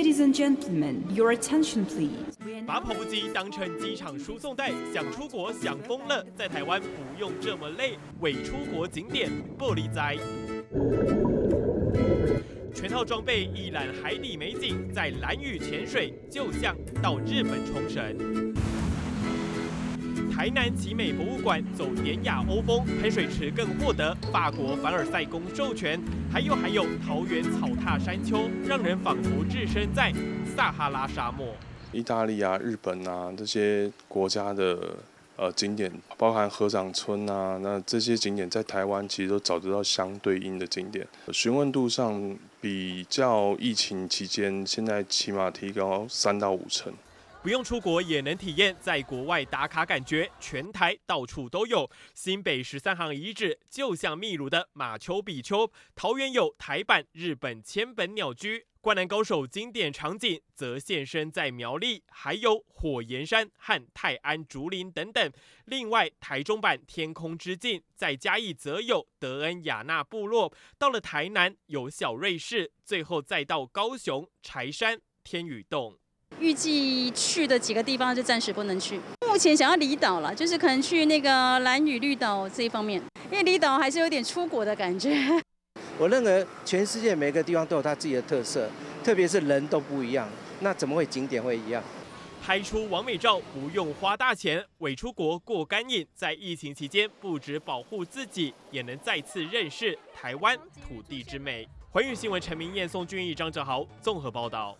Ladies and gentlemen, your attention please. 把跑步机当成机场输送带，想出国想疯了，在台湾不用这么累。伪出国景点玻璃仔，全套装备一览海底美景，在蓝雨潜水，就像到日本冲绳。台南奇美博物馆走典雅欧风，喷水池更获得法国凡尔赛宫授权。还有还有，桃园草踏山丘，让人仿佛置身在撒哈拉沙漠。意大利啊、日本啊这些国家的呃景点，包含河掌村啊，那这些景点在台湾其实都找得到相对应的景点，询问度上比较疫情期间，现在起码提高三到五成。不用出国也能体验在国外打卡感觉，全台到处都有。新北十三行遗址就像秘鲁的马丘比丘，桃园有台版日本千本鸟居，灌篮高手经典场景则现身在苗栗，还有火焰山和泰安竹林等等。另外，台中版天空之镜在嘉义则有德恩雅纳部落，到了台南有小瑞士，最后再到高雄柴山天宇洞。预计去的几个地方就暂时不能去。目前想要离岛了，就是可能去那个蓝屿绿岛这一方面，因为离岛还是有点出国的感觉。我认为全世界每个地方都有它自己的特色，特别是人都不一样，那怎么会景点会一样？拍出完美照不用花大钱，伪出国过干瘾，在疫情期间不止保护自己，也能再次认识台湾土地之美。环宇新闻陈明燕、宋俊义、张哲豪综合报道。